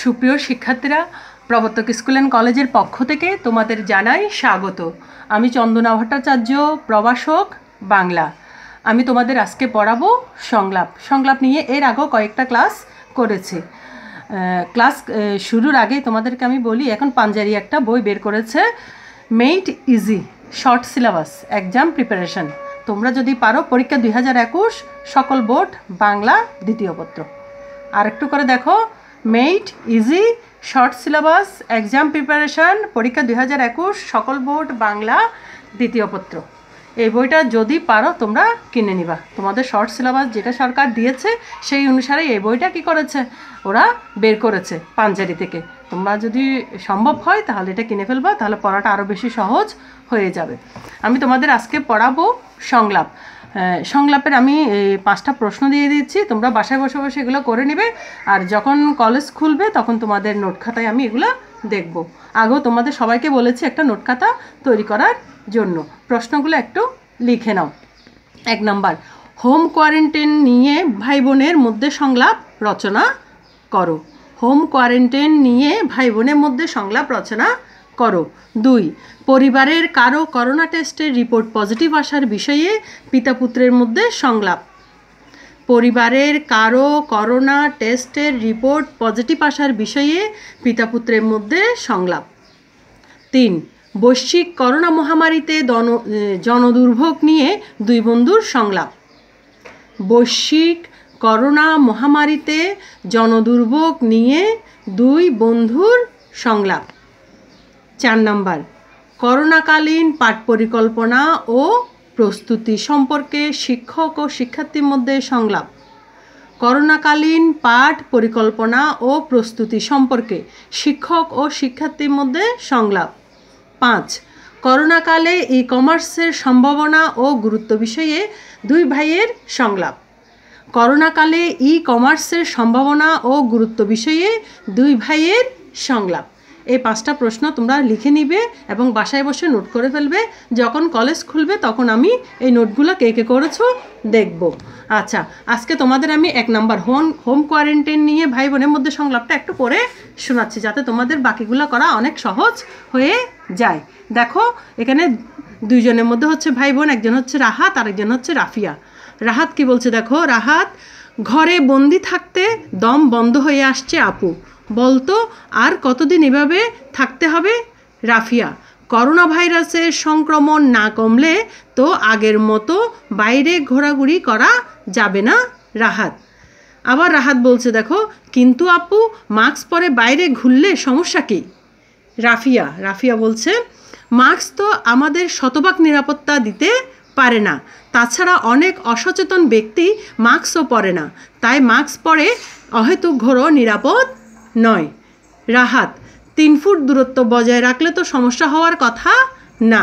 সুপ্রিয় শিক্ষার্থীরা, প্রবর্তক স্কুল অ্যান্ড কলেজের পক্ষ থেকে তোমাদের জানাই স্বাগত। আমি চন্দনা ভট্টাচার্য প্রবাসক বাংলা। আমি তোমাদের আজকে পড়াবো সংলাপ। সংলাপ নিয়ে এর আগেও কয়েকটা ক্লাস করেছে। ক্লাস শুরুর আগে তোমাদেরকে আমি বলি, এখন পাঞ্জারি একটা বই বের করেছে Made Easy short syllabus exam preparation তোমরা যদি পারো, পরীক্ষা দুই হাজার একুশ, সকল বোর্ড, বাংলা দ্বিতীয় পত্র। আর একটু করে দেখো Made Easy short syllabus exam preparation পরীক্ষা দুই হাজার একুশ, সকল বোর্ড, বাংলা, দ্বিতীয় পত্র। এই বইটা যদি পারো, তোমরা কিনে নিবা। তোমাদের শর্ট সিলেবাস যেটা সরকার দিয়েছে, সেই অনুসারে এই বইটা কি করেছে? ওরা বের করেছে পাঞ্জারি থেকে। তোমরা যদি সম্ভব হয়, তাহলে এটা কিনে ফেলবা, তাহলে পড়াটা আরও বেশি সহজ হয়ে যাবে। আমি তোমাদের আজকে পড়াবো সংলাপ। সংলাপের আমি পাঁচটা প্রশ্ন দিয়ে দিচ্ছি। তোমরা বাসায় বসে বসে এগুলো করে নেবে। আর যখন কলেজ খুলবে, তখন তোমাদের নোট খাতায় আমি এগুলো দেখব। আগেও তোমাদের সবাইকে বলেছি একটা নোট খাতা তৈরি করার জন্য। প্রশ্নগুলো একটু লিখে নাও। এক নাম্বার হোম কোয়ারেন্টাইন নিয়ে ভাই বোনের মধ্যে সংলাপ রচনা করো। হোম কোয়ারেন্টাইন নিয়ে ভাই বোনের মধ্যে সংলাপ রচনা করো। দুই, পরিবারের কারও করোনা টেস্টের রিপোর্ট পজিটিভ আসার বিষয়ে পিতা পুত্রের মধ্যে সংলাপ। পরিবারের কারও করোনা টেস্টের রিপোর্ট পজিটিভ আসার বিষয়ে পিতা পুত্রের মধ্যে সংলাপ। তিন, বৈশ্বিক করোনা মহামারীতে দন জনদুর্ভোগ নিয়ে দুই বন্ধুর সংলাপ। বৈশ্বিক করোনা মহামারীতে জনদুর্ভোগ নিয়ে দুই বন্ধুর সংলাপ। চার নাম্বার, করোনাকালীন পাঠ পরিকল্পনা ও প্রস্তুতি সম্পর্কে শিক্ষক ও শিক্ষার্থীর মধ্যে সংলাপ। করোনাকালীন পাঠ পরিকল্পনা ও প্রস্তুতি সম্পর্কে শিক্ষক ও শিক্ষার্থীর মধ্যে সংলাপ। পাঁচ, করোনাকালে ই কমার্সের সম্ভাবনা ও গুরুত্ব বিষয়ে দুই ভাইয়ের সংলাপ। করোনাকালে ই কমার্সের সম্ভাবনা ও গুরুত্ব বিষয়ে দুই ভাইয়ের সংলাপ। এই পাঁচটা প্রশ্ন তোমরা লিখে নিবে এবং বাসায় বসে নোট করে ফেলবে। যখন কলেজ খুলবে তখন আমি এই নোটগুলো কে কে করেছ দেখব। আচ্ছা আজকে তোমাদের আমি এক নাম্বার হোম হোম কোয়ারেন্টাইন নিয়ে ভাই বোনের মধ্যে সংলাপটা একটু পরে শোনাচ্ছি যাতে তোমাদের বাকিগুলো করা অনেক সহজ হয়ে যায়। দেখো, এখানে দুইজনের মধ্যে হচ্ছে ভাই বোন, একজন হচ্ছে রাহাত আর একজন হচ্ছে রাফিয়া। রাহাত কি বলছে দেখো? রাহাত, ঘরে বন্দি থাকতে দম বন্ধ হয়ে আসছে আপু। বলতো, আর কতদিন এভাবে থাকতে হবে? রাফিয়া, করোনা ভাইরাসের সংক্রমণ না কমলে তো আগের মতো বাইরে ঘোরাঘুরি করা যাবে না। রাহাত, আবার রাহাত বলছে, দেখো, কিন্তু আপু, মাস্ক পরে বাইরে ঘুরলে সমস্যা কী? রাফিয়া রাফিয়া বলছে, মাস্ক তো আমাদের শতভাগ নিরাপত্তা দিতে পারে না। তাছাড়া অনেক অসচেতন ব্যক্তি মাস্কও পরে না। তাই মাস্ক পরে অহেতুক ঘোরও নিরাপদ নয়। রাহাত, তিন ফুট দূরত্ব বজায় রাখলে তো সমস্যা হওয়ার কথা? না।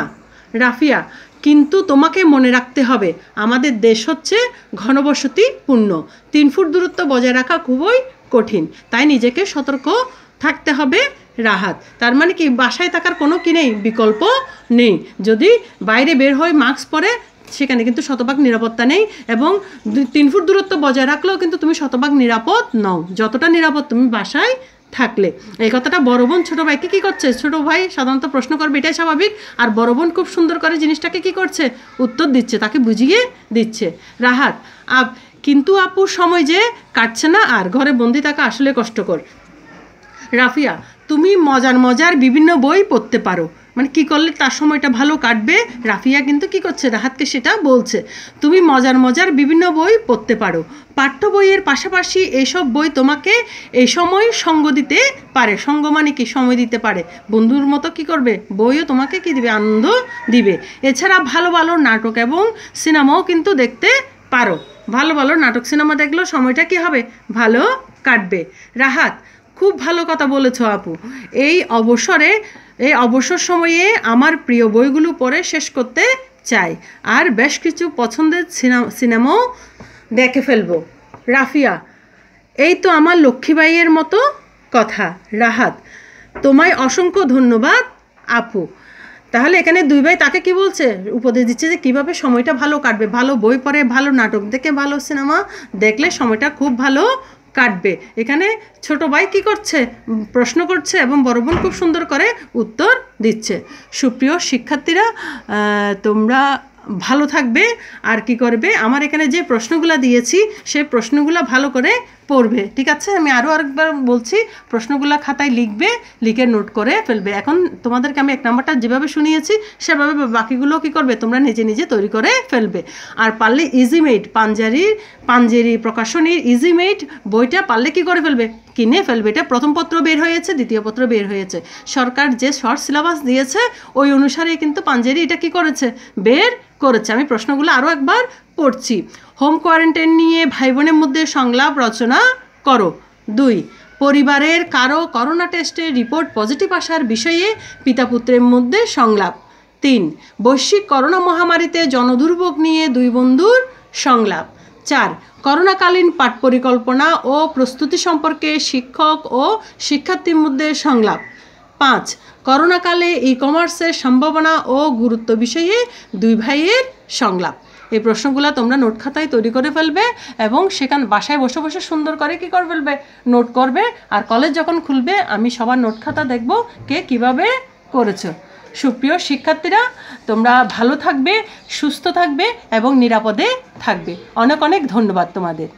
রাফিয়া, কিন্তু তোমাকে মনে রাখতে হবে, আমাদের দেশ হচ্ছে ঘনবসতিপূর্ণ। তিন ফুট দূরত্ব বজায় রাখা খুবই কঠিন, তাই নিজেকে সতর্ক থাকতে হবে রাহাত। তার মানে কি, বাসায় থাকার কোনো কি নেই? বিকল্প নেই। যদি বাইরে বের হয় মাস্ক পরে সেখানে কিন্তু শতভাগ নিরাপত্তা নেই এবং তিন ফুট দূরত্ব বজায় রাখলেও কিন্তু তুমি শতভাগ নিরাপদ নও। যতটা নিরাপদ তুমি বাসায় থাকলে। এই কথাটা বড় বোন ছোটো ভাইকে কী করছে? ছোটো ভাই সাধারণত প্রশ্ন করবে, এটাই স্বাভাবিক? আর বড় বোন খুব সুন্দর করে জিনিসটাকে কী করছে? উত্তর দিচ্ছে, তাকে বুঝিয়ে দিচ্ছে। রাহাত আপ কিন্তু আপুর সময় যে কাটছে না আর ঘরে বন্দি থাকা আসলে কষ্টকর। রাফিয়া, তুমি মজার মজার বিভিন্ন বই পড়তে পারো। মানে কি করলে তার সময়টা ভালো কাটবে? রাফিয়া কিন্তু কি করছে? রাহাতকে সেটা বলছে। তুমি মজার মজার বিভিন্ন বই পড়তে পারো। পাঠ্য বইয়ের পাশাপাশি এইসব বই তোমাকে এই সময় সঙ্গ দিতে পারে। সঙ্গ মানে কি? সময় দিতে পারে। বন্ধুর মতো কি করবে? বইও তোমাকে কি দিবে? আনন্দ দিবে। এছাড়া ভালো ভালো নাটক এবং সিনেমাও কিন্তু দেখতে পারো। ভালো ভালো নাটক সিনেমা দেখলেও সময়টা কি হবে? ভালো কাটবে। রাহাত, খুব ভালো কথা বলেছ আপু। এই অবসরে এই অবসর সময়ে আমার প্রিয় বইগুলো পড়ে শেষ করতে চাই। আর বেশ কিছু পছন্দের সিনেমা সিনেমাও দেখে ফেলব। রাফিয়া, এই তো আমার লক্ষ্মীবাইয়ের মতো কথা। রাহাত, তোমায় অসংখ্য ধন্যবাদ, আপু। তাহলে এখানে দুই ভাই তাকে কি বলছে? উপদেশ দিচ্ছে যে কীভাবে সময়টা ভালো কাটবে। ভালো বই পড়ে, ভালো নাটক দেখে, ভালো সিনেমা দেখলে সময়টা খুব ভালো কাটবে। এখানে ছোট ভাই কী করছে? প্রশ্ন করছে এবং বড় বোন খুব সুন্দর করে উত্তর দিচ্ছে। সুপ্রিয় শিক্ষার্থীরা তোমরা ভালো থাকবে আর কি করবে? আমার এখানে যে প্রশ্নগুলো দিয়েছি সেই প্রশ্নগুলো ভালো করে পড়বে, ঠিক আছে? আমি আরও আরেকবার বলছি, প্রশ্নগুলো খাতায় লিখবে, লিখে নোট করে ফেলবে। এখন তোমাদেরকে আমি এক নাম্বারটা যেভাবে শুনিয়েছি, সেভাবে বাকিগুলো কি করবে? তোমরা নিজে নিজে তৈরি করে ফেলবে। আর পারলে ইজিমেট পাঞ্জারির পাঞ্জেরি প্রকাশনীর ইজিমেট বইটা পারলে কি করে ফেলবে? কিনে ফেলবে। এটা প্রথম পত্র বের হয়েছে, দ্বিতীয় পত্র বের হয়েছে। সরকার যে শর্ট সিলেবাস দিয়েছে, ওই অনুসারে কিন্তু পাঞ্জেরি এটা কি করেছে? বের করেছে। আমি প্রশ্নগুলো আরও একবার পড়ছি হোম কোয়ারেন্টাইন নিয়ে ভাই বোনের মধ্যে সংলাপ রচনা করো। দুই, পরিবারের কারও করোনা টেস্টের রিপোর্ট পজিটিভ আসার বিষয়ে পিতা পুত্রের মধ্যে সংলাপ। তিন, বৈশ্বিক করোনা মহামারীতে জনদুর্ভোগ নিয়ে দুই বন্ধুর সংলাপ। চার, করোনাকালীন পাঠ পরিকল্পনা ও প্রস্তুতি সম্পর্কে শিক্ষক ও শিক্ষার্থীর মধ্যে সংলাপ। পাঁচ। করোনাকালে ই কমার্সের সম্ভাবনা ও গুরুত্ব বিষয়ে দুই ভাইয়ের সংলাপ। এই প্রশ্নগুলো তোমরা নোট খাতায় তৈরি করে ফেলবে এবং সেখান বাসায় বসে বসে সুন্দর করে কি করে ফেলবে, নোট করবে। আর কলেজ যখন খুলবে, আমি সবার নোট খাতা দেখব কে কীভাবে করেছ। সুপ্রিয় শিক্ষার্থীরা, তোমরা ভালো থাকবে, সুস্থ থাকবে এবং নিরাপদে থাকবে। অনেক অনেক ধন্যবাদ তোমাদের।